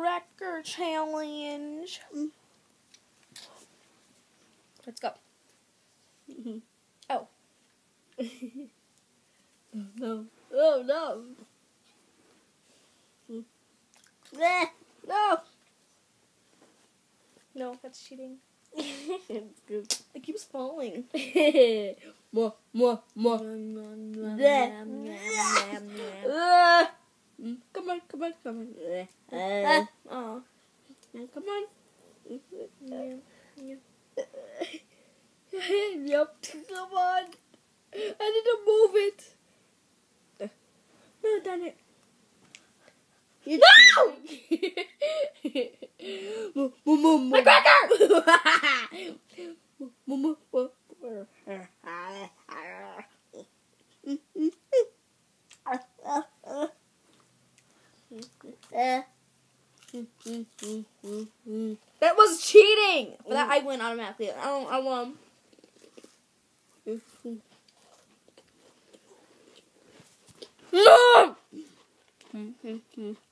cracker challenge. Let's go. Mm-hmm. Oh. no. Oh no. Bleh. No. No, that's cheating. it's good. It keeps falling. more, more, more. Bleh. Mm, come on, come on, come on. Eh. Uh, Oh. come on. Yeah. Yeah. yep. Come on. I need to move it. No, done it. No! My cracker! That was cheating. But that I win automatically. I don't. I won. No.